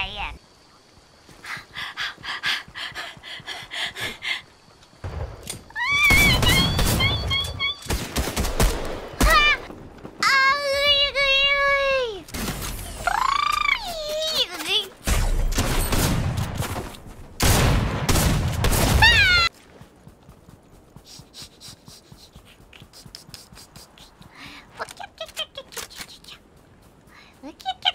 やいや。ウキウキ